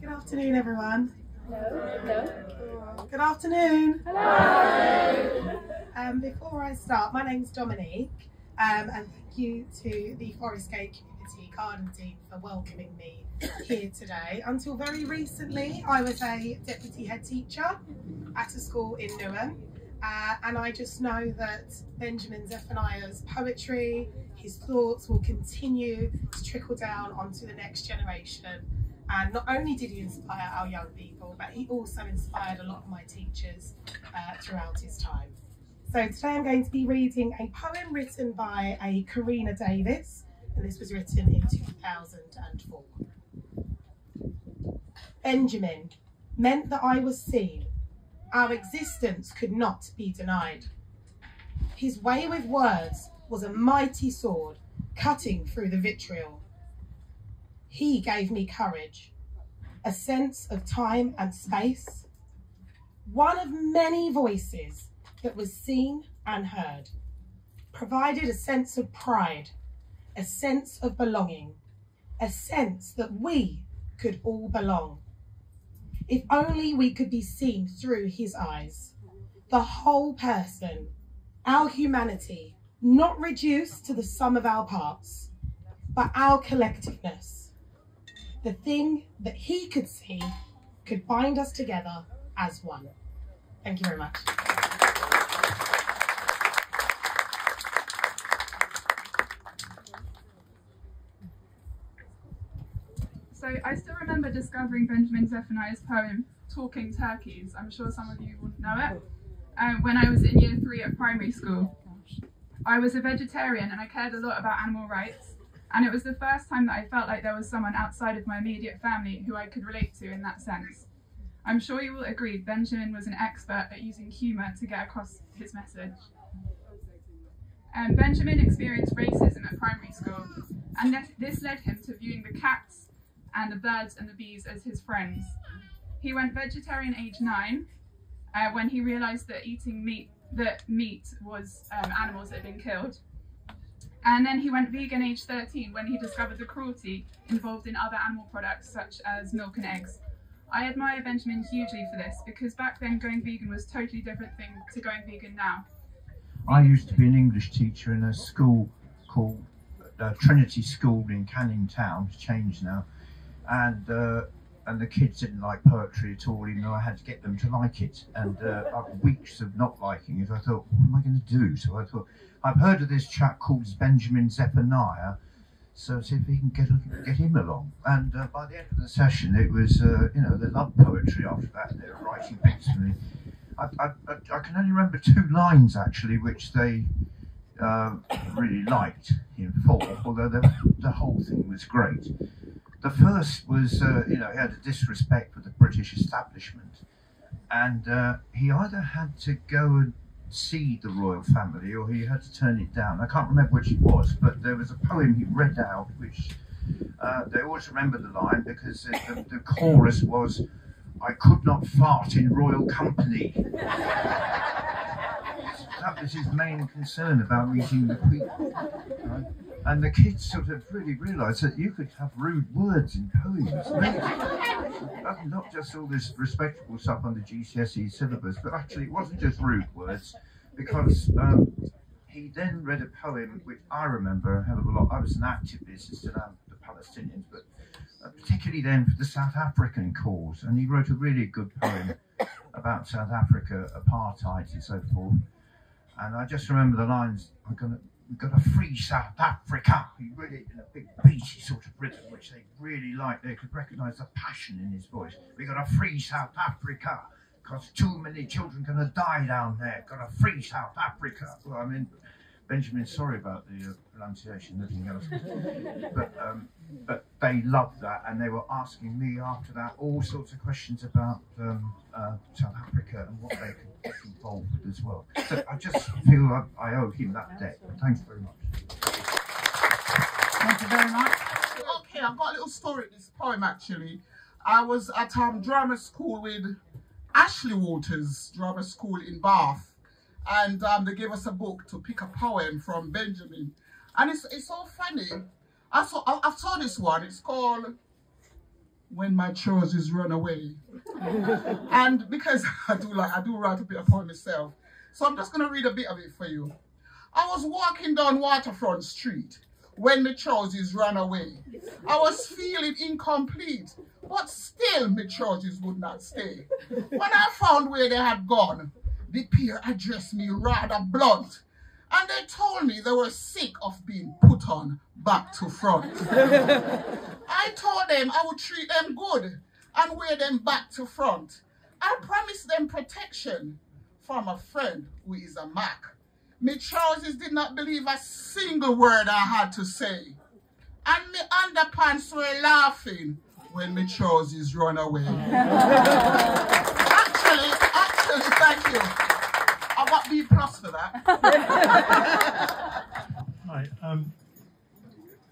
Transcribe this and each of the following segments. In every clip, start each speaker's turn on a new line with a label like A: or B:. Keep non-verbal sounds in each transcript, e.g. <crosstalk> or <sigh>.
A: Good afternoon, everyone.
B: Hello.
A: Good afternoon.
B: Hello.
A: Um, before I start, my name's Dominique, um, and thank you to the Forest Gate Community Garden Team for welcoming me here today. Until very recently, I was a deputy head teacher at a school in Newham, uh, and I just know that Benjamin Zephaniah's poetry, his thoughts will continue to trickle down onto the next generation. And not only did he inspire our young people, but he also inspired a lot of my teachers uh, throughout his time. So today I'm going to be reading a poem written by a Karina Davis, and this was written in 2004. Benjamin meant that I was seen. Our existence could not be denied. His way with words was a mighty sword, cutting through the vitriol. He gave me courage, a sense of time and space, one of many voices that was seen and heard, provided a sense of pride, a sense of belonging, a sense that we could all belong. If only we could be seen through his eyes, the whole person, our humanity, not reduced to the sum of our parts, but our collectiveness the thing that he could see could bind us together as one. Thank you very much.
C: So I still remember discovering Benjamin Zephaniah's poem, Talking Turkeys. I'm sure some of you will know it. Um, when I was in year three at primary school. I was a vegetarian and I cared a lot about animal rights. And it was the first time that I felt like there was someone outside of my immediate family who I could relate to in that sense. I'm sure you will agree Benjamin was an expert at using humour to get across his message. Um, Benjamin experienced racism at primary school, and this led him to viewing the cats and the birds and the bees as his friends. He went vegetarian at age nine uh, when he realised that eating meat that meat was um, animals that had been killed. And then he went vegan age 13 when he discovered the cruelty involved in other animal products such as milk and eggs. I admire Benjamin hugely for this because back then going vegan was a totally different thing to going vegan now.
D: I used to be an English teacher in a school called uh, Trinity School in Canning Town. It's changed now, and uh, and the kids didn't like poetry at all, even though I had to get them to like it. And uh, after weeks of not liking it, I thought, what am I going to do? So I thought, I've heard of this chap called Benjamin Zephaniah, so see if we can get get him along. And uh, by the end of the session, it was uh, you know they loved poetry after that, and they were writing things to me. I, I, I, can only remember two lines actually, which they uh, really liked him for, although the, the whole thing was great. The first was, uh, you know, he had a disrespect for the British establishment, and uh, he either had to go and see the royal family or he had to turn it down. I can't remember which it was, but there was a poem he read out which uh, they always remember the line because the, the, chorus was, I could not fart in royal company. <laughs> that was his main concern about meeting the Queen. Right? And the kids sort of really realised that you could have rude words in poems. <laughs> Not just all this respectable stuff on the GCSE syllabus, but actually it wasn't just rude words, because um, he then read a poem which I remember a hell of a lot. I was an activist instead of the Palestinians, but uh, particularly then for the South African cause. And he wrote a really good poem about South Africa, apartheid, and so forth. And I just remember the lines, I'm going to we've got to free South Africa. He read it in a big beaty sort of rhythm, which they really liked. They could recognise the passion in his voice. We've got to free South Africa because too many children are going to die down there. Got to free South Africa. Well, I mean, Benjamin, sorry about the uh, pronunciation, nothing else. <laughs> but um, but they loved that, and they were asking me after that all sorts of questions about um, uh, South Africa and what they could get involved with as well. So I just feel I, I owe him that debt. Thanks very much.
C: Thank you very much.
E: Okay, I've got a little story in this poem actually. I was at um, drama school with Ashley Waters Drama School in Bath and um, they gave us a book to pick a poem from Benjamin. And it's, it's so funny. I saw, I, I saw this one. It's called when my trousers run away. <laughs> and because <laughs> I do like I do write a bit poem myself, so I'm just gonna read a bit of it for you. I was walking down Waterfront Street when my trousers ran away. I was feeling incomplete, but still my trousers would not stay. When I found where they had gone, the pair addressed me rather blunt, and they told me they were sick of being put on back to front. <laughs> I told them I would treat them good and wear them back to front. I promised them protection from a friend who is a Mac. Me trousers did not believe a single word I had to say. And me underpants were laughing when me trousers run away. <laughs> actually, actually, thank you. Got B plus for that. <laughs>
F: Hi. Um,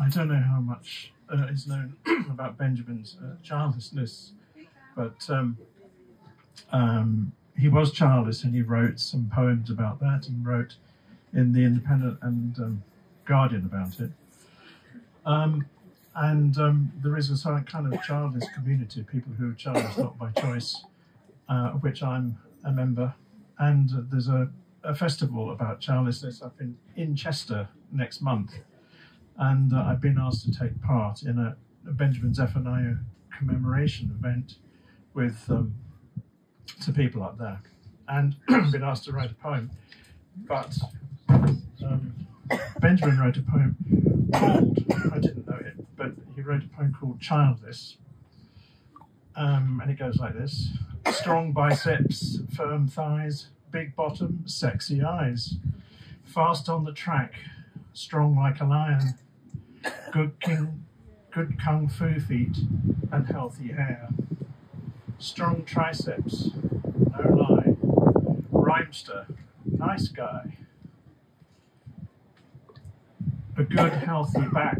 F: I don't know how much uh, is known <clears throat> about Benjamin's uh, childlessness, but um, um, he was childless and he wrote some poems about that and wrote in The Independent and um, Guardian about it. Um, and um, there is a kind of childless community, people who are childless not by choice, uh, of which I'm a member. And there's a, a festival about childlessness up in, in Chester next month. And uh, I've been asked to take part in a, a Benjamin Zephaniah commemoration event with um, some people up there. And <clears throat> I've been asked to write a poem. But um, Benjamin wrote a poem called, I didn't know it, but he wrote a poem called Childless. Um, and it goes like this Strong biceps, firm thighs, big bottom, sexy eyes. Fast on the track, strong like a lion. Good king, good kung fu feet, and healthy hair. Strong triceps, no lie. Rhymester, nice guy a good healthy back,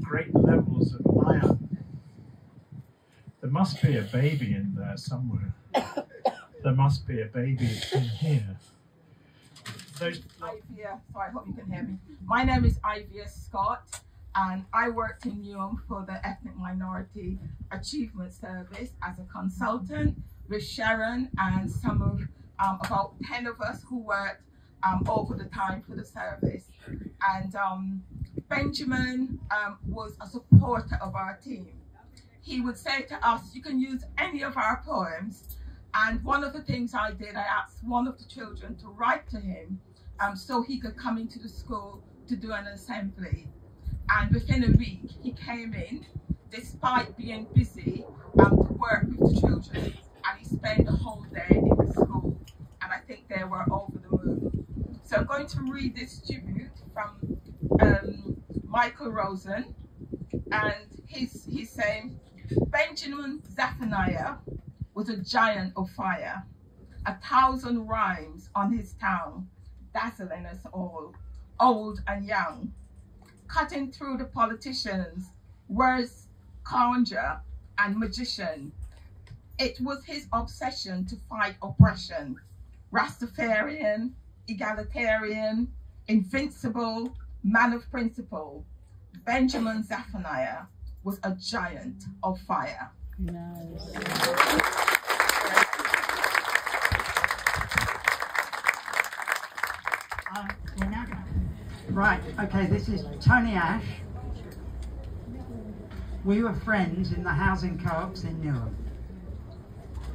F: great levels of iron. There must be a baby in there somewhere. There must be a baby in here.
G: Ivia, I hope you can hear me. My name is Ivia Scott, and I worked in Newham for the Ethnic Minority Achievement Service as a consultant with Sharon and some of um, about 10 of us who worked um, over the time for the service. And um, Benjamin um, was a supporter of our team. He would say to us, you can use any of our poems. And one of the things I did, I asked one of the children to write to him um, so he could come into the school to do an assembly. And within a week, he came in, despite being busy, um, to work with the children. And he spent the whole day in the school. And I think they were over the moon. So I'm going to read this tribute from um, Michael Rosen, and he's, he's saying, Benjamin Zephaniah was a giant of fire, a thousand rhymes on his tongue, dazzling us all, old and young, cutting through the politicians, words conjure and magician. It was his obsession to fight oppression, Rastafarian, egalitarian, invincible, man of principle, Benjamin Zephaniah was a giant of fire.
B: Nice.
H: Right, okay, this is Tony Ash. We were friends in the housing co-ops in Newham.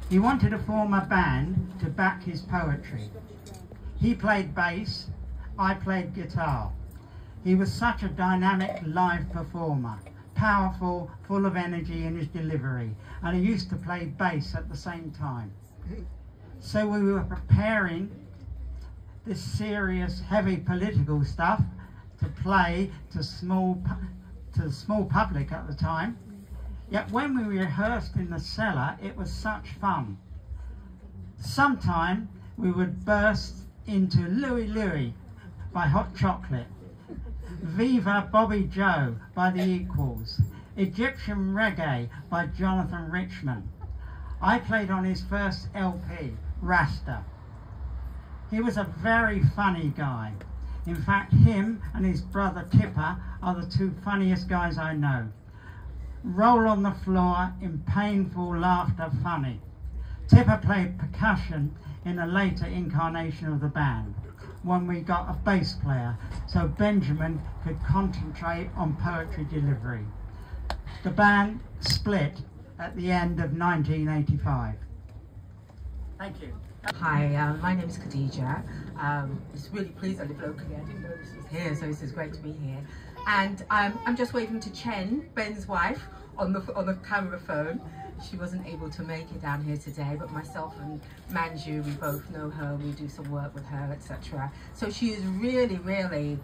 H: He wanted to form a band to back his poetry. He played bass, I played guitar. He was such a dynamic live performer, powerful, full of energy in his delivery, and he used to play bass at the same time. So we were preparing this serious, heavy political stuff to play to small, to the small public at the time. Yet when we rehearsed in the cellar, it was such fun. Sometime we would burst into Louie Louie by Hot Chocolate, Viva Bobby Joe by The Equals, Egyptian Reggae by Jonathan Richman. I played on his first LP, Rasta. He was a very funny guy. In fact, him and his brother Tipper are the two funniest guys I know. roll on the floor in painful laughter funny. Tipper played percussion in a later incarnation of the band when we got a bass player so Benjamin could concentrate on poetry delivery. The band split at the end of 1985. Thank you.
I: Hi, uh, my name is Khadija. Um, it's really pleased I live locally. I didn't know this was here, so this is great to be here. And um, I'm just waving to Qian, Ben's wife, on the on the camera phone. She wasn't able to make it down here today, but myself and Manju, we both know her. We do some work with her, etc. So she is really, really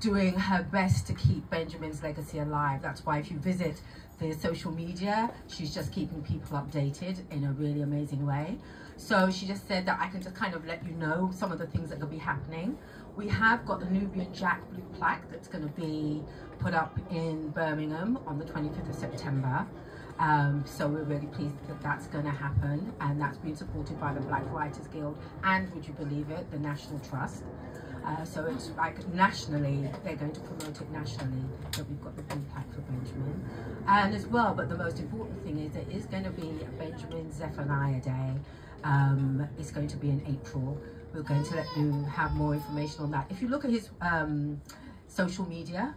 I: doing her best to keep Benjamin's legacy alive. That's why if you visit the social media, she's just keeping people updated in a really amazing way. So she just said that I can just kind of let you know some of the things that will be happening. We have got the Nubian Jak Blue plaque that's going to be put up in Birmingham on the 25th of September. Um, so we're really pleased that that's going to happen and that's been supported by the Black Writers Guild and, would you believe it, the National Trust. Uh, so it's like nationally, they're going to promote it nationally that we've got the plaque for Benjamin. And as well, but the most important thing is there is going to be a Benjamin Zephaniah Day. Um, it's going to be in April. We're going to let you have more information on that. If you look at his um, social media,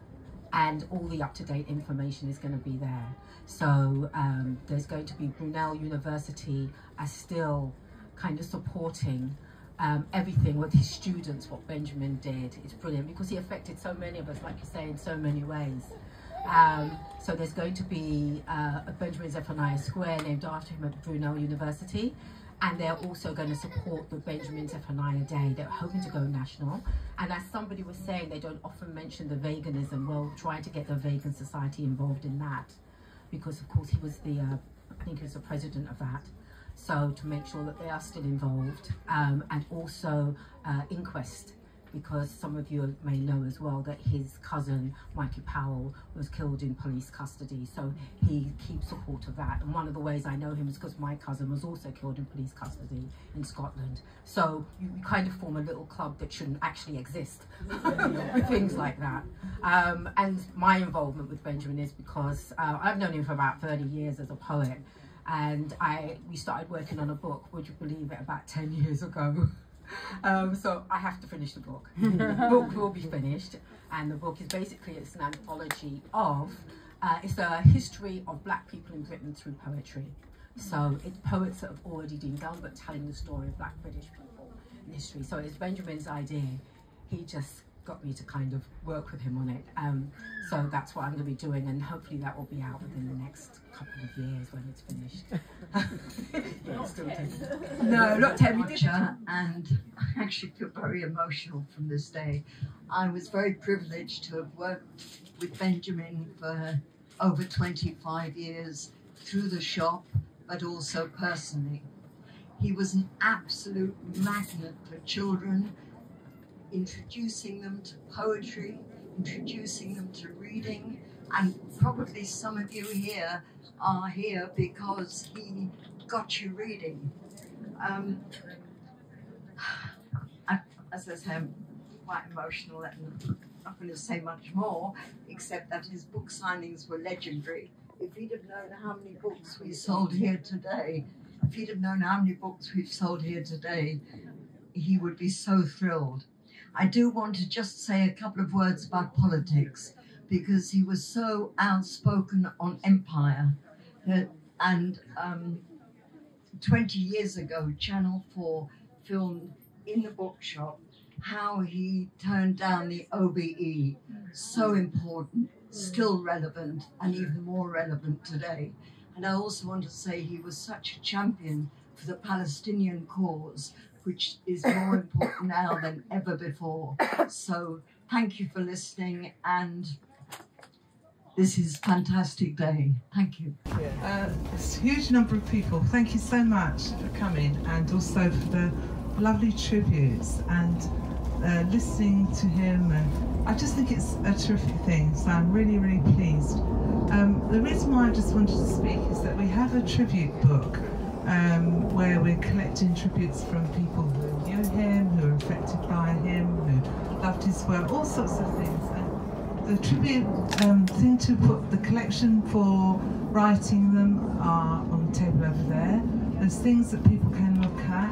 I: and all the up-to-date information is going to be there. So um, there's going to be Brunel University are still kind of supporting um, everything with his students, what Benjamin did. It's brilliant because he affected so many of us, like you say, in so many ways. Um, so there's going to be uh, a Benjamin Zephaniah Square named after him at Brunel University. And they're also going to support the Benjamin Zephaniah Day. They're hoping to go national. And as somebody was saying, they don't often mention the veganism. Well, trying to get the Vegan Society involved in that. Because, of course, he was the, uh, I think he was the president of that so to make sure that they are still involved um, and also uh, inquest because some of you may know as well that his cousin Mikey Powell was killed in police custody. So he keeps support of that. And one of the ways I know him is because my cousin was also killed in police custody in Scotland. So you, you kind of form a little club that shouldn't actually exist. With <laughs> things like that. Um, and my involvement with Benjamin is because uh, I've known him for about 30 years as a poet. And I we started working on a book, would you believe it, about 10 years ago. <laughs> <laughs> Um, so I have to finish the book. <laughs> the book will be finished and the book is basically, it's an anthology of, uh, it's a history of black people in Britain through poetry. So it's poets that have already been done, but telling the story of black British people in history. So it's Benjamin's idea. He just got me to kind of work with him on it. Um, so that's what I'm going to be doing, and hopefully that will be out within the next couple of years when it's finished. <laughs> <laughs> no, not Temi.
J: And I actually feel very emotional from this day. I was very privileged to have worked with Benjamin for over 25 years through the shop, but also personally. He was an absolute magnet for children introducing them to poetry, introducing them to reading, and probably some of you here are here because he got you reading. Um, <sighs> I, as I say, I'm quite emotional and not going to say much more, except that his book signings were legendary. If he'd have known how many books we sold here today, if he'd have known how many books we've sold here today, he would be so thrilled. I do want to just say a couple of words about politics because he was so outspoken on empire. That, and um, 20 years ago, Channel 4 filmed in the bookshop how he turned down the OBE. So important, still relevant, and even more relevant today. And I also want to say he was such a champion for the Palestinian cause, which is more important now than ever before. So thank you for listening and this is a fantastic day. Thank you.
K: Uh, it's a huge number of people. Thank you so much for coming and also for the lovely tributes and uh, listening to him. And I just think it's a terrific thing. So I'm really, really pleased. Um, the reason why I just wanted to speak is that we have a tribute book um, where we're collecting tributes from people who knew him, who were affected by him, who loved his work, all sorts of things. And the tribute um, thing to put the collection for writing them are on the table over there. There's things that people can look at.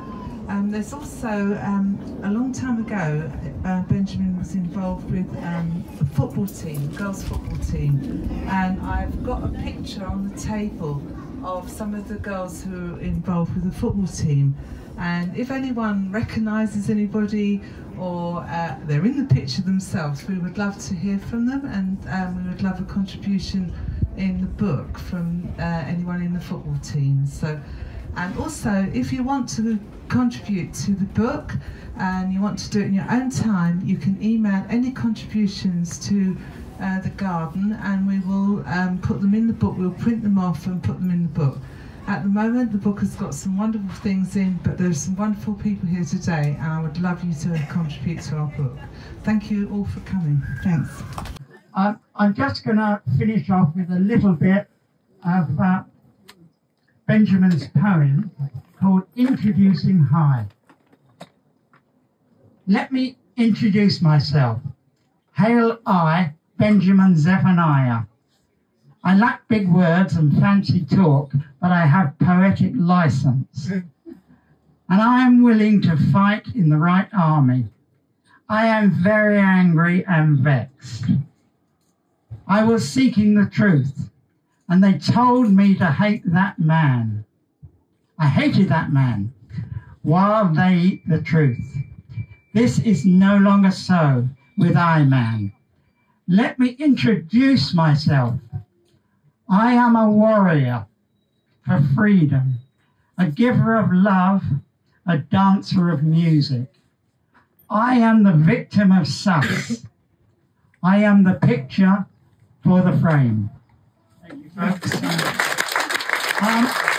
K: Um, there's also, um, a long time ago, uh, Benjamin was involved with um, a football team, girls' football team, and I've got a picture on the table of some of the girls who are involved with the football team. And if anyone recognises anybody or uh, they're in the picture themselves, we would love to hear from them and um, we would love a contribution in the book from uh, anyone in the football team. So, and also, if you want to contribute to the book and you want to do it in your own time, you can email any contributions to uh, the garden and we will um, put them in the book. We'll print them off and put them in the book. At the moment, the book has got some wonderful things in, but there's some wonderful people here today, and I would love you to contribute to our book. Thank you all for coming. Thanks.
H: I'm, I'm just going to finish off with a little bit of uh, Benjamin's poem called Introducing High. Let me introduce myself. Hail I, Benjamin Zephaniah. I lack big words and fancy talk, but I have poetic license. and I am willing to fight in the right army. I am very angry and vexed. I was seeking the truth, and they told me to hate that man. I hated that man while they eat the truth. This is no longer so with I man. Let me introduce myself. I am a warrior for freedom, a giver of love, a dancer of music. I am the victim of sus. I am the picture for the frame. Thank you, folks. Um.